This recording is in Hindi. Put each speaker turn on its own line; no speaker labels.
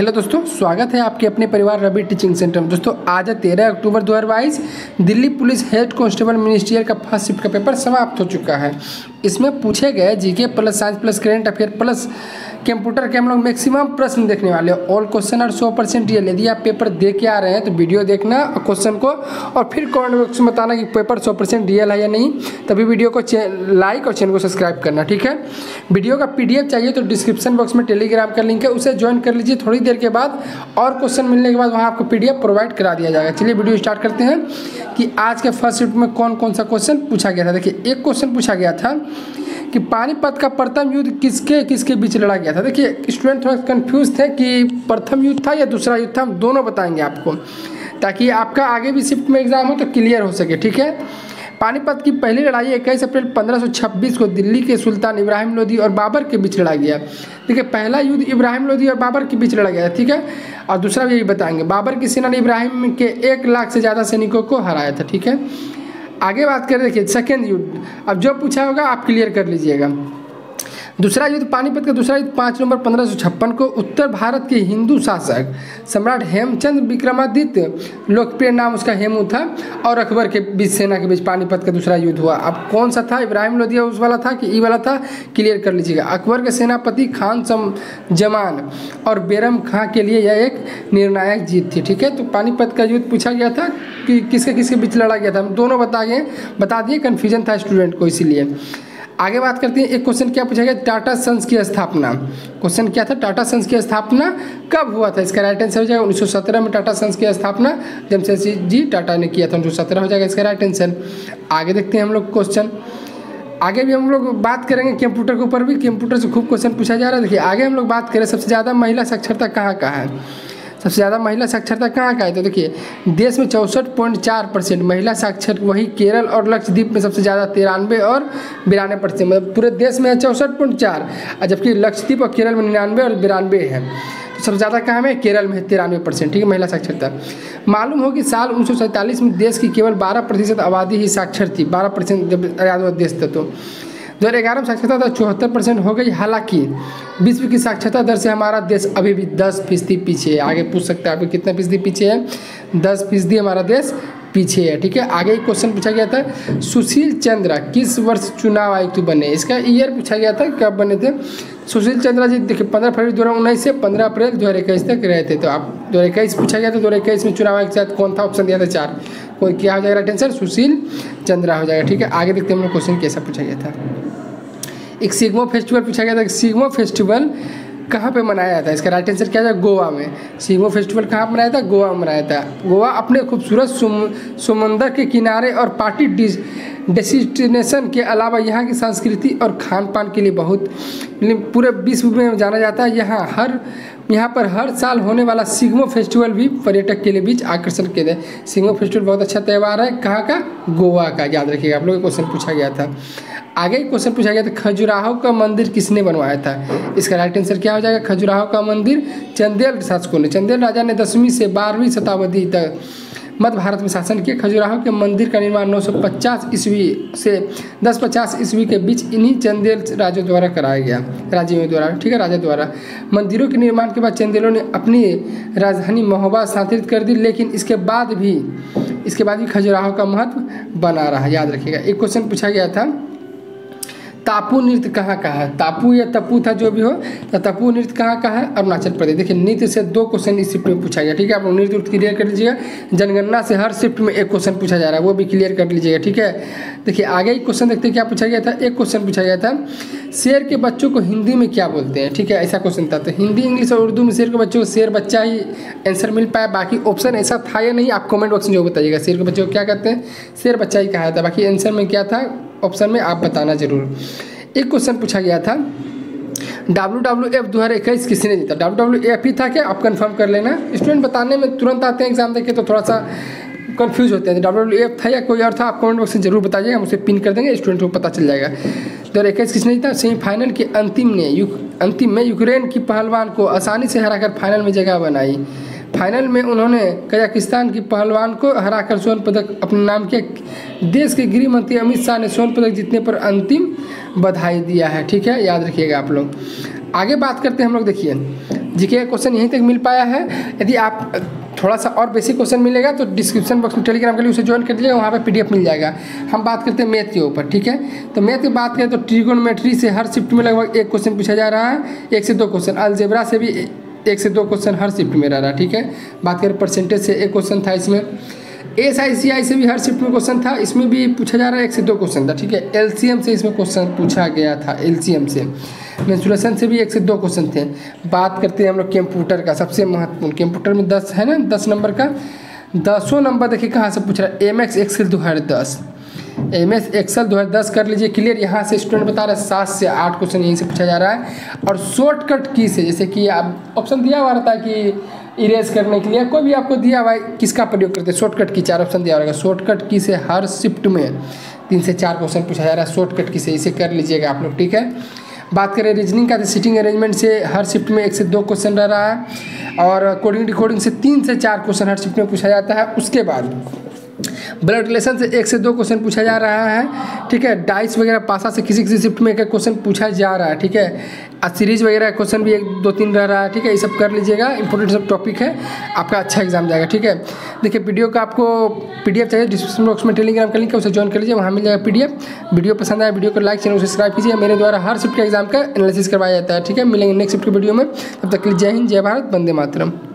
हेलो दोस्तों, स्वागत है आपके अपने परिवार रवि टीचिंग सेंटर में। दोस्तों, आज है तेरह अक्टूबर 2022 Delhi police head constable ministerial का फ़र्स्ट शिफ्ट का पेपर समाप्त हो चुका है। इसमें पूछे गए GK plus science plus current affair plus computer के हम लोग मैक्सिमम प्रश्न देखने वाले हैं। ऑल क्वेश्चन और सौ परसेंट रियल यदि आप पेपर दे के आ रहे हैं तो वीडियो देखना क्वेश्चन को। और फिर कमेंट बॉक्स में बताना कि पेपर सौ परसेंट रियल है या नहीं। तभी वीडियो को लाइक और चैनल को सब्सक्राइब करना, ठीक है? वीडियो का पीडीएफ चाहिए तो डिस्क्रिप्शन बॉक्स में टेलीग्राम का लिंक है। उसे ज्वाइन कर लीजिए थोड़ी देर के बाद। और क्वेश्चन मिलने के बाद वहाँ आपको पीडीएफ प्रोवाइड करा दिया जाएगा। चलिए वीडियो स्टार्ट करते हैं कि आज के फ़र्स्ट शिफ्ट में कौन कौन सा क्वेश्चन पूछा गया था। देखिए, एक क्वेश्चन पूछा गया था कि पानीपत का प्रथम युद्ध किसके किसके बीच लड़ा गया था। देखिए स्टूडेंट थोड़ा कंफ्यूज थे कि प्रथम युद्ध था या दूसरा युद्ध था, हम दोनों बताएँगे आपको। ताकि आपका आगे भी शिफ्ट में एग्ज़ाम हो तो क्लियर हो सके, ठीक है? पानीपत की पहली लड़ाई इक्कीस अप्रैल 1526 को दिल्ली के सुल्तान इब्राहिम लोधी और बाबर के बीच लड़ा गया। देखिए, पहला युद्ध इब्राहिम लोधी और बाबर के बीच लड़ा गया, ठीक है? और दूसरा यही बताएँगे। बाबर की सेना ने इब्राहिम के एक लाख से ज़्यादा सैनिकों को हराया था, ठीक है? आगे बात करें, देखिए सेकेंड युद्ध। अब जो पूछा होगा आप क्लियर कर लीजिएगा। दूसरा युद्ध पानीपत का दूसरा युद्ध पाँच नवंबर पंद्रह को उत्तर भारत के हिंदू शासक सम्राट हेमचंद विक्रमादित्य लोकप्रिय नाम उसका हेमू था और अकबर के बीच सेना के बीच पानीपत का दूसरा युद्ध हुआ। अब कौन सा था? इब्राहिम लोधिया उस वाला था कि ई वाला था? क्लियर कर लीजिएगा। अकबर के सेनापति खान सम जमान और बेरम खां के लिए यह एक निर्णायक जीत थी, ठीक है? तो पानीपत का युद्ध पूछा गया था कि किसके किसके बीच लड़ा गया था? हम दोनों बता गए, बता दिए कन्फ्यूज़न था स्टूडेंट को, इसीलिए। आगे बात करते हैं, एक क्वेश्चन क्या पूछा गया? टाटा सन्स की स्थापना। क्वेश्चन क्या था? टाटा सन्स की स्थापना कब हुआ था? इसका राइट आंसर हो जाएगा उन्नीस सौ सत्रह में टाटा सन्स की स्थापना जमशेदजी जी टाटा ने किया था, उन्नीस हो जाएगा इसका राइट आंसर आगे देखते हैं हम लोग क्वेश्चन आगे भी हम लोग बात करेंगे कंप्यूटर के ऊपर भी। कंप्यूटर से खूब क्वेश्चन पूछा जा रहा है। देखिए, आगे हम लोग बात करें, सबसे ज़्यादा महिला साक्षरता कहाँ कहाँ है? सबसे ज़्यादा महिला साक्षरता कहाँ का है? तो देखिए, देश में चौंसठ पॉइंट चार परसेंट महिला साक्षर वही केरल और लक्षद्वीप में सबसे ज़्यादा तिरानवे और बिरानवे परसेंट मतलब पूरे देश में है चौंसठ पॉइंट चार। जबकि लक्षद्वीप और केरल में निन्यानवे और बिरानवे है। तो सबसे ज़्यादा कहाँ में? केरल में है तिरानवे परसेंट, ठीक है, महिला साक्षरता। मालूम हो कि साल उन्नीस सौ सैंतालीस में देश की केवल बारह प्रतिशत आबादी ही साक्षर थी, बारह परसेंट जब आज़ाद देश था तो। दो हज़ार ग्यारह में साक्षरता दर चौहत्तर परसेंट हो गई। हालाँकि विश्व की साक्षरता दर से हमारा देश अभी भी दस फ़ीसदी पीछे है। आगे पूछ सकते हैं अभी कितना फ़ीसदी पीछे है? दस फ़ीसदी हमारा देश पीछे है, ठीक है? आगे एक क्वेश्चन पूछा गया था, सुशील चंद्र किस वर्ष चुनाव आयुक्त बने? इसका ईयर पूछा गया था कब बने थे? सुशील चंद्रा जी, देखिए, पंद्रह फरवरी दो हज़ार उन्नीस से पंद्रह अप्रैल दो हज़ार इक्कीस तक रहे थे। तो आप दो हज़ार इक्कीस पूछा गया था, दो हज़ार इक्कीस में चुनाव आयुक्त शायद कौन था? ऑप्शन दिया था चार। कोई क्या हो जाएगा? टेंशन सुशील चंद्रा हो जाएगा, ठीक है? आगे देखते हैं हम लोग क्वेश्चन कैसा पूछा गया था। एक सिग्मो फेस्टिवल पूछा गया था कि सिग्मो फेस्टिवल कहाँ पे मनाया जाता है? इसका राइट आंसर क्या है गोवा में। सिग्मो फेस्टिवल कहाँ पर मनाया था? गोवा में मनाया था। गोवा अपने खूबसूरत समंदर के किनारे और पार्टी डिस डेस्टिनेशन के अलावा यहाँ की संस्कृति और खान पान के लिए बहुत पूरे विश्व में जाना जाता है। यहाँ हर यहाँ पर हर साल होने वाला सिग्मो फेस्टिवल भी पर्यटक के लिए बीच आकर्षण के लिए। सिग्मो फेस्टिवल बहुत अच्छा त्यौहार है। कहाँ का? गोवा का, याद रखिएगा। आप लोग क्वेश्चन पूछा गया था। आगे क्वेश्चन पूछा गया था, खजुराहो का मंदिर किसने बनवाया था? इसका राइट आंसर क्या हो जाएगा? खजुराहो का मंदिर चंदेल शासकों ने चंदेल राजा ने दसवीं से बारहवीं शताब्दी तक मध्य भारत में शासन किए खजुराहो के मंदिर का निर्माण 950 ईस्वी से 1050 ईस्वी के बीच इन्हीं चंदेल राजों द्वारा कराया गया। राजीव द्वारा, ठीक है राजा द्वारा। मंदिरों के निर्माण के बाद चंदेलों ने अपनी राजधानी महोबा स्थानांतरित कर दी, लेकिन इसके बाद भी, इसके बाद भी खजुराहो का महत्व बना रहा। याद रखिएगा, एक क्वेश्चन पूछा गया था तापू नृत्य कहाँ का है? तापू या तपू था जो भी हो तो तपू नृत्य कहाँ का है? अरुणाचल प्रदेश। देखिए, नृत्य से दो क्वेश्चन इस शिफ्ट में पूछा गया, ठीक है? आप नृत्य क्लियर कर लीजिएगा। जनगणना से हर शिफ्ट में एक क्वेश्चन पूछा जा रहा है, वो भी क्लियर कर लीजिएगा, ठीक है? देखिए, आगे एक क्वेश्चन देखते हैं, क्या पूछा गया था? एक क्वेश्चन पूछा गया था, शेर के बच्चों को हिंदी में क्या बोलते हैं? ठीक है, ऐसा क्वेश्चन था। तो हिंदी, इंग्लिश और उर्दू में शेर के बच्चों को शेर बच्चा ही आंसर मिल पाया। बाकी ऑप्शन ऐसा था या नहीं, आप कमेंट बॉक्स में जो बताइएगा। शेर के बच्चों को क्या कहते हैं? शेर बच्चा ही कहा था। बाकी आंसर में क्या था? ऑप्शन में आप बताना ज़रूर। एक क्वेश्चन पूछा गया था डब्ल्यू डब्ल्यू एफ़ दो हज़ार इक्कीस किसी ने जीता? डब्ल्यू डब्ल्यू एफ़ ही था क्या? आप कंफर्म कर लेना। स्टूडेंट बताने में तुरंत आते हैं एग्ज़ाम देखे तो थोड़ा सा कंफ्यूज होते हैं। डब्ल्यू डब्ल्यू एफ़ था या कोई और था, आप कमेंट बॉक्स में ज़रूर बताइएगा, हम उसे पिन कर देंगे स्टूडेंट को पता चल जाएगा। दो हज़ार इक्कीस किसने जीता? सेमीफाइनल के अंतिम ने अंतिम में यूक्रेन की पहलवान को आसानी से हराकर फाइनल में जगह बनाई। फाइनल में उन्होंने कजाकिस्तान की पहलवान को हराकर स्वर्ण पदक अपने नाम किया। देश के गृह मंत्री अमित शाह ने स्वर्ण पदक जीतने पर अंतिम बधाई दिया है। ठीक है? याद रखिएगा आप लोग। आगे बात करते हैं हम लोग, देखिए। जीके का क्वेश्चन यहीं तक मिल पाया है। यदि आप थोड़ा सा और बेसिक क्वेश्चन मिलेगा तो डिस्क्रिप्शन बॉक्स में टेलीग्राम के लिए उसे ज्वाइन कर लीजिएगा वहाँ पे पीडीएफ मिल जाएगा। हम बात करते हैं मैथ के ऊपर ठीक है? तो मैथ की बात करें तो ट्रिगोनोमेट्री से हर शिफ्ट में लगभग एक क्वेश्चन पूछा जा रहा है। एक से दो क्वेश्चन अलजेब्रा से भी एक से दो क्वेश्चन हर शिफ्ट में रह रहा ठीक है? बात करें परसेंटेज से, एक क्वेश्चन था इसमें। एस आई सी आई से भी हर शिफ्ट में क्वेश्चन था, इसमें भी पूछा जा रहा है एक से दो क्वेश्चन था, ठीक है? एल सी एम से इसमें क्वेश्चन पूछा गया था एल सी एम से। मेंसुरेशन से भी एक से दो क्वेश्चन थे। बात करते हैं हम लोग कंप्यूटर का, सबसे महत्वपूर्ण। कंप्यूटर में दस है ना? दस नंबर का? दसों नंबर देखिए कहाँ से पूछ रहा है? एम एक्स एक्सेल दो हज़ार दस। एम एस एक्सल दो हज़ार दस कर लीजिए। क्लियर? यहाँ से स्टूडेंट बता रहा है, सात से आठ क्वेश्चन यहीं से पूछा जा रहा है। और शॉर्टकट की से, जैसे कि आप ऑप्शन दिया हुआ रहता है कि इरेज करने के लिए, कोई भी आपको दिया हुआ है, किसका प्रयोग करते हैं? शॉर्टकट की चार ऑप्शन दिया हुआ रहेगा शॉर्टकट की से हर शिफ्ट में तीन से चार क्वेश्चन पूछा जा रहा है। शॉर्टकट की से इसे कर लीजिएगा आप लोग, ठीक है? बात करें रीजनिंग का तो सीटिंग अरेंजमेंट से हर शिफ्ट में एक से दो क्वेश्चन रह रहा है। और कोडिंग डिकोडिंग से तीन से चार क्वेश्चन हर शिफ्ट में पूछा जाता है। उसके बाद ब्लड रिलेशन से एक से दो क्वेश्चन पूछा जा रहा है, ठीक है? डाइस वगैरह पासा से किसी किसी शिफ्ट में एक क्वेश्चन पूछा जा रहा है, ठीक है? और सीरीज़ वगैरह क्वेश्चन भी एक दो तीन रह रहा है, ठीक है? ये सब कर लीजिएगा इंपॉर्टेंट सब टॉपिक है, आपका अच्छा एग्ज़ाम जाएगा, ठीक है? देखिए वीडियो का आपको पीडीएफ चाहिए डिस्क्रिप्शन बॉक्स में टेलीग्राम का लिंक है, उसे ज्वाइन कर लीजिए, वहाँ मिल जाएगा पीडीएफ वीडियो पसंद आया वीडियो को लाइक चैनल सब्सक्राइब कीजिए। मेरे द्वारा हर शिफ्ट के एग्ज़ाम का एनालिसिस करवाया जाता है, ठीक है? मिलेंगे नेक्स्ट शिफ्ट की वीडियो में। तब तक के लिए जय हिंद, जय भारत, वंदे मातरम।